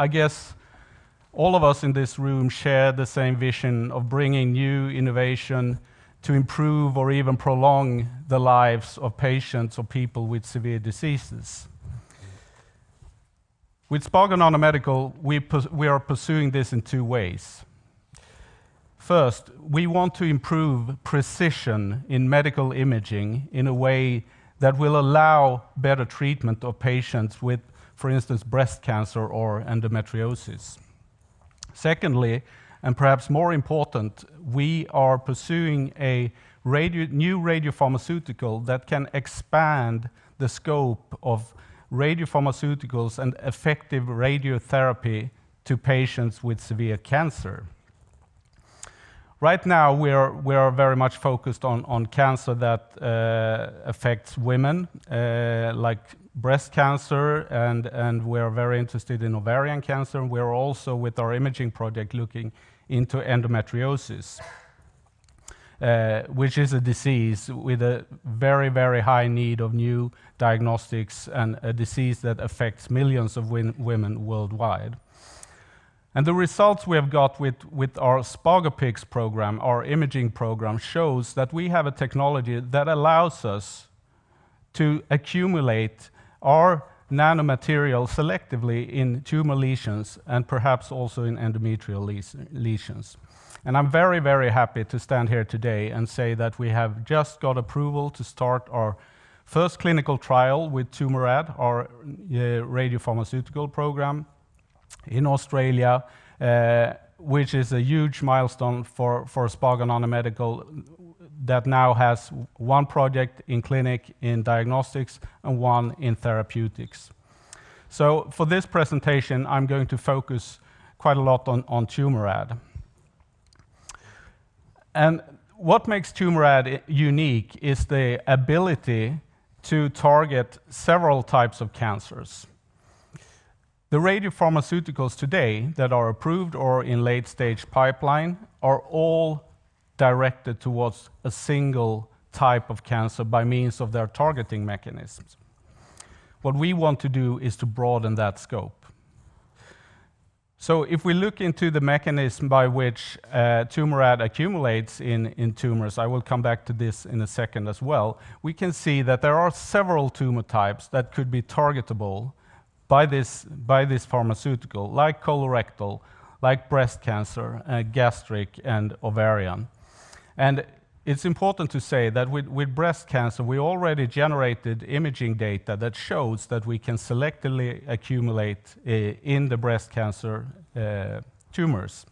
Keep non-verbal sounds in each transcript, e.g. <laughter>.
I guess all of us in this room share the same vision of bringing new innovation to improve or even prolong the lives of patients or people with severe diseases. With Spago Nanomedical, we are pursuing this in two ways. First, we want to improve precision in medical imaging in a way that will allow better treatment of patients with, for instance, breast cancer or endometriosis. Secondly, and perhaps more important, we are pursuing a new radiopharmaceutical that can expand the scope of radiopharmaceuticals and effective radiotherapy to patients with severe cancer. Right now, we are very much focused on cancer that uh, affects women, uh, like breast cancer, and we are very interested in ovarian cancer. We are also, with our imaging project, looking into endometriosis, uh, which is a disease with a very, very high need of new diagnostics and a disease that affects millions of women worldwide. And the results we have got with our SpagoPix program, our imaging program, shows that we have a technology that allows us to accumulate our nanomaterial selectively in tumor lesions and perhaps also in endometrial lesions. And I'm very, very happy to stand here today and say that we have just got approval to start our first clinical trial with Tumorad, our uh, radiopharmaceutical program in Australia, uh, which is a huge milestone for Spago Nanomedical that now has one project in clinic in diagnostics and one in therapeutics. So for this presentation, I'm going to focus quite a lot on Tumorad. And what makes Tumorad unique is the ability to target several types of cancers. The radiopharmaceuticals today that are approved or in late-stage pipeline are all directed towards a single type of cancer by means of their targeting mechanisms. What we want to do is to broaden that scope. So if we look into the mechanism by which uh, Tumorad accumulates in in tumors, I will come back to this in a second as well, we can see that there are several tumor types that could be targetable by this pharmaceutical, like colorectal, like breast cancer, uh, gastric, and ovarian. And it's important to say that with breast cancer, we already generated imaging data that shows that we can selectively accumulate eh, in the breast cancer eh, tumors.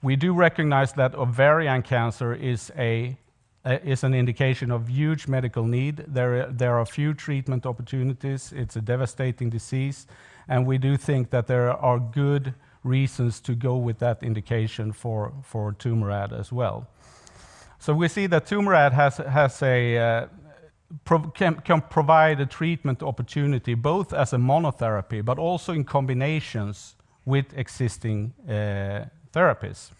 We do recognize that ovarian cancer is a eh, is an indication of huge medical need. There are few treatment opportunities. It's a devastating disease, and we do think that there are good reasons to go with that indication for Tumorad as well. So we see that Tumorad uh, can can provide a treatment opportunity both as a monotherapy but also in combinations with existing uh, therapies.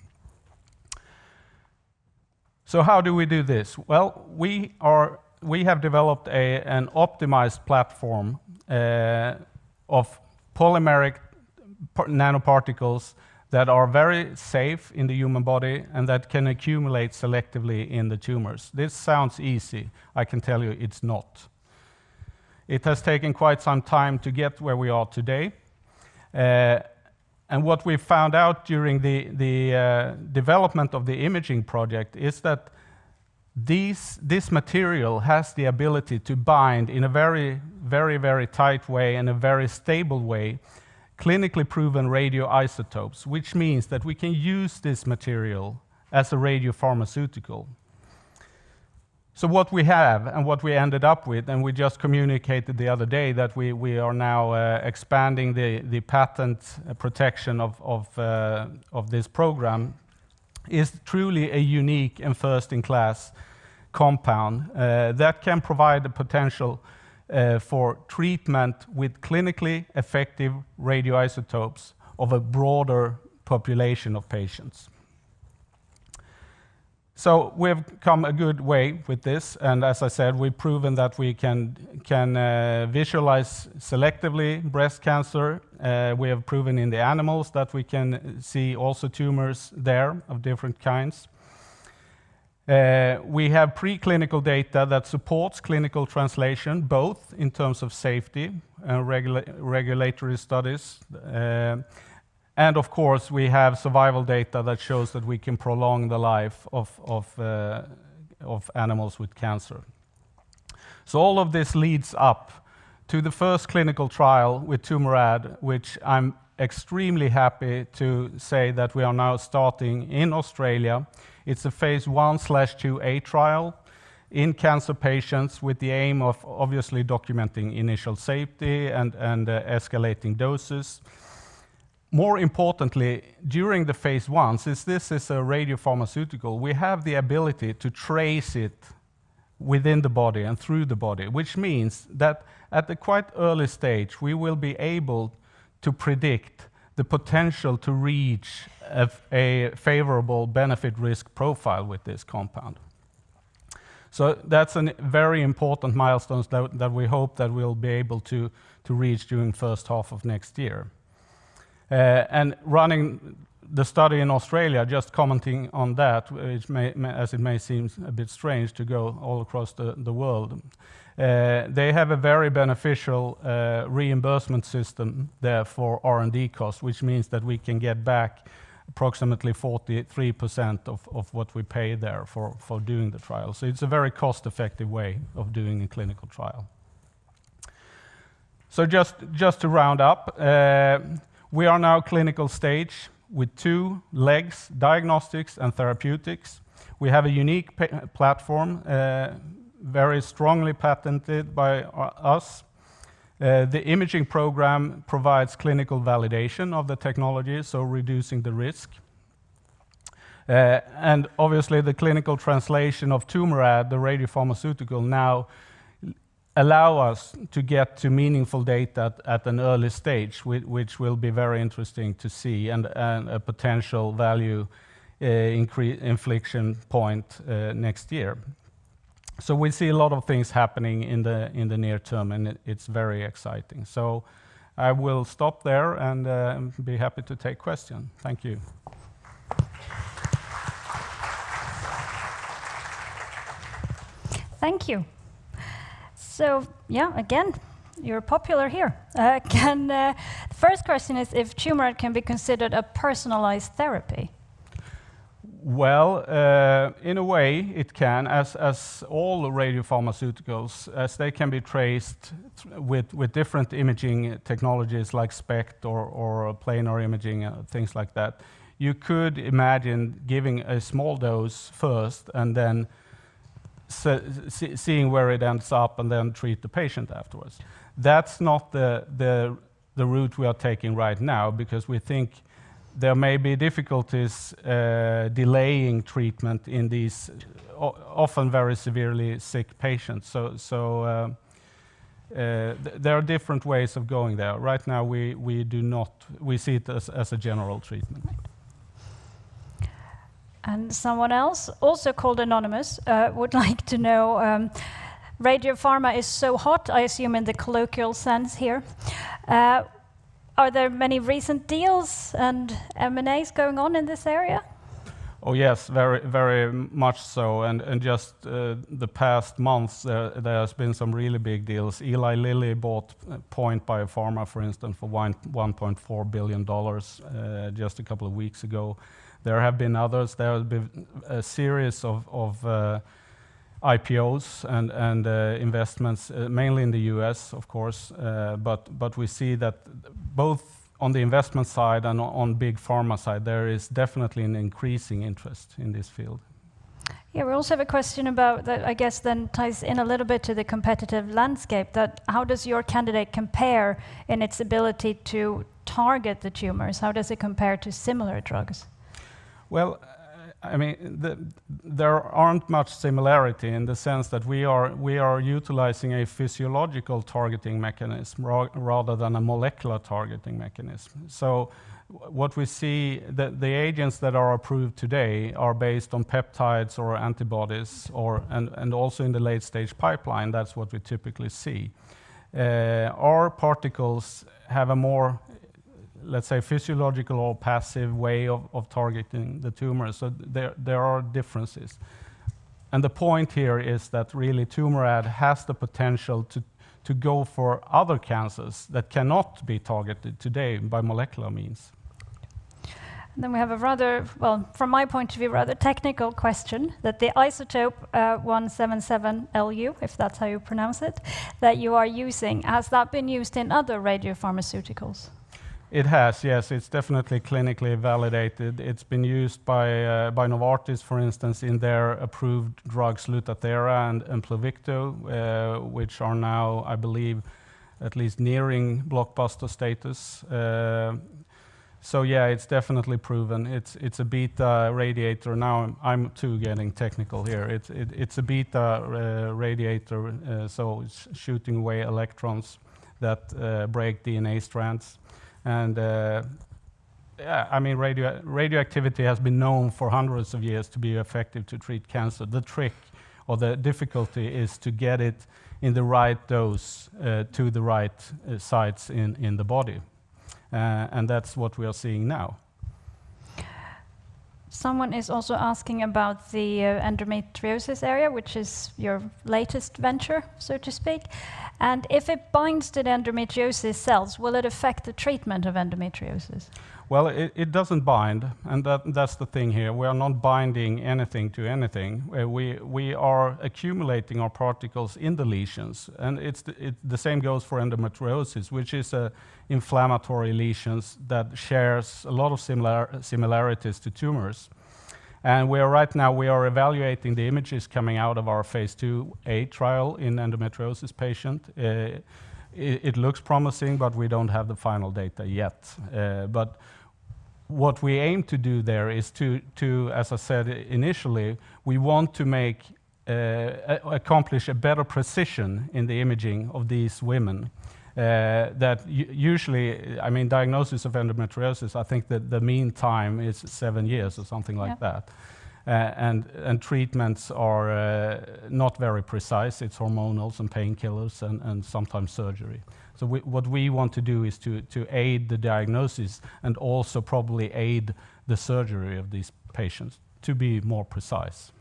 So how do we do this? Well, we are we have developed an optimized platform uh, of polymeric nanoparticles that are very safe in the human body and that can accumulate selectively in the tumors. This sounds easy. I can tell you it's not. It has taken quite some time to get where we are today. Uh, and what we found out during the the uh, development of the imaging project is that this material has the ability to bind in a very, very, very tight way and a very stable way, clinically proven radioisotopes, which means that we can use this material as a radiopharmaceutical. So what we have and what we ended up with, and we just communicated the other day that we we are now uh, expanding the the patent uh, protection of uh, of this program, is truly a unique and first-in-class compound that can provide the potential Uh, for treatment with clinically effective radioisotopes of a broader population of patients. So we've come a good way with this, and as I said, we've proven that we can uh, visualize selectively breast cancer. Uh, we have proven in the animals that we can see also tumors there of different kinds. Uh, we have preclinical data that supports clinical translation, both in terms of safety and regulatory studies. Uh, and of course, we have survival data that shows that we can prolong the life of uh, animals with cancer. So all of this leads up to the first clinical trial with Tumorad, which I'm extremely happy to say that we are now starting in Australia. It's a phase I/IIa trial in cancer patients with the aim of obviously documenting initial safety and uh, escalating doses. More importantly, during the phase I, since this is a radiopharmaceutical, we have the ability to trace it within the body and through the body, which means that at a quite early stage, we will be able to predict the potential to reach a favorable benefit-risk profile with this compound. So that's a very important milestone that we hope that we'll be able to reach during first half of next year. Uh, and running the study in Australia, just commenting on that, may, as it may seem a bit strange to go all across the world, uh, they have a very beneficial uh, reimbursement system there for R&D costs, which means that we can get back approximately 43% of of what we pay there for for doing the trial. So it's a very cost-effective way of doing a clinical trial. So just to round up, uh, we are now clinical stage with two legs, diagnostics and therapeutics. We have a unique platform, uh, very strongly patented by uh, us. Uh, the imaging program provides clinical validation of the technology, so reducing the risk. And obviously, the clinical translation of Tumorad, the radiopharmaceutical, now allow us to get to meaningful data at an early stage, which will be very interesting to see, and a potential value uh, inflection point uh, next year. So we see a lot of things happening in the in the near term, and it's very exciting. So I will stop there and um, be happy to take questions. Thank you. Thank you. So yeah, again, you're popular here. Uh, the first question is if Tumorad can be considered a personalized therapy? Well, uh, in a way, it can, as as all radiopharmaceuticals, as they can be traced with with different imaging technologies like SPECT or planar imaging, uh, things like that. You could imagine giving a small dose first, and then seeing where it ends up, and then treat the patient afterwards. That's not the the, the route we are taking right now, because we think there may be difficulties uh, delaying treatment in these often very severely sick patients. So, so um, uh, there are different ways of going there. Right now, we we do not. We see it as a general treatment. And someone else, also called Anonymous, uh, would <laughs> like to know, um, radiopharma is so hot, I assume in the colloquial sense here. Uh, are there many recent deals and M&As going on in this area? Oh, yes, very, very much so. And just uh, the past months, there has been some really big deals. Eli Lilly bought POINT Biopharma, for instance, for $1.4 billion just a couple of weeks ago. There have been others. There have been a series of of uh, IPOs and and uh, investments uh, mainly in the U.S., of course. But we see that both on the investment side and on big pharma side, there is definitely an increasing interest in this field. Yeah, we also have a question about that, I guess, then ties in a little bit to the competitive landscape, that how does your candidate compare in its ability to target the tumors? How does it compare to similar drugs? Well, I mean, there aren't much similarity in the sense that we are we are utilizing a physiological targeting mechanism rather than a molecular targeting mechanism. So what we see, the agents that are approved today are based on peptides or antibodies, or, and also in the late-stage pipeline, that's what we typically see. Uh, our particles have a more, let's say, physiological or passive way of targeting the tumor, so there there are differences. And the point here is that really Tumorad has the potential to to go for other cancers that cannot be targeted today by molecular means. And then we have a rather, well, from my point of view, rather technical question, that the isotope uh, 177Lu, if that's how you pronounce it, that you are using, has that been used in other radiopharmaceuticals? It has, yes. It's definitely clinically validated. It's been used by uh, Novartis, for instance, in their approved drugs, Lutathera and Pluvicto, uh, which are now, I believe, at least nearing blockbuster status. Uh, so, yeah, it's definitely proven. It's a beta radiator. Now I'm too getting technical here. It's a beta radiator, so it's shooting away electrons that break DNA strands. And uh, yeah, I mean, radio, radioactivity has been known for hundreds of years to be effective to treat cancer. The trick or the difficulty is to get it in the right dose uh, to the right uh, sites in the body. And that's what we are seeing now. Someone is also asking about the uh, endometriosis area, which is your latest venture, so to speak. And if it binds to the endometriosis cells, will it affect the treatment of endometriosis? Well, it doesn't bind, and that's the thing here. We are not binding anything to anything. Uh, we we are accumulating our particles in the lesions, and it's the same goes for endometriosis, which is a inflammatory lesions that shares a lot of similar, similarities to tumors. And we are right now we are evaluating the images coming out of our phase II-A trial in endometriosis patient. Uh, it looks promising, but we don't have the final data yet. What we aim to do there is to, as I said initially, we want to make, uh, accomplish a better precision in the imaging of these women. Uh, that usually, I mean, diagnosis of endometriosis, I think that the mean time is seven years or something like that. Uh, yeah. Treatments are uh, not very precise. It's hormonals and painkillers and sometimes surgery. So, what we want to do is to aid the diagnosis and also probably aid the surgery of these patients to be more precise.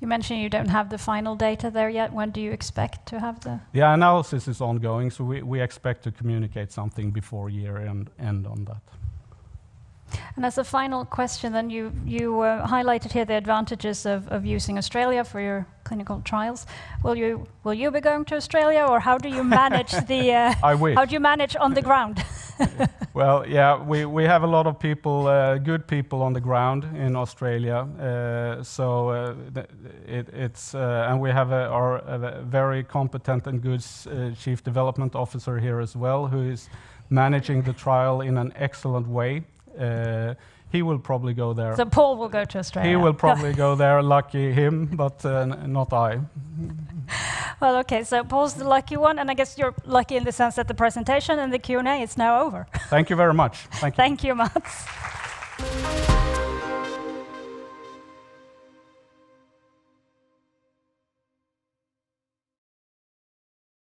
You mentioned you don't have the final data there yet. When do you expect to have the? The analysis is ongoing, so we expect to communicate something before year-end on that. And as a final question then, you uh, highlighted here the advantages of using Australia for your clinical trials. Will you will you be going to Australia, or how do you manage the? <laughs> Uh, I wish. How do you manage on the ground? <laughs> Well, yeah, we we have a lot of people, uh, good people on the ground in Australia. So it, it's... and we have our very competent and good Chief Development Officer here as well, who is managing the trial in an excellent way. Uh, he will probably go there. So Paul will go to Australia. He will probably <laughs> go there, lucky him, but uh, not I. <laughs> Well, okay. So Paul's the lucky one, and I guess you're lucky in the sense that the presentation and the Q&A is now over. Thank you very much. Thank you. <laughs> Thank you, Mats.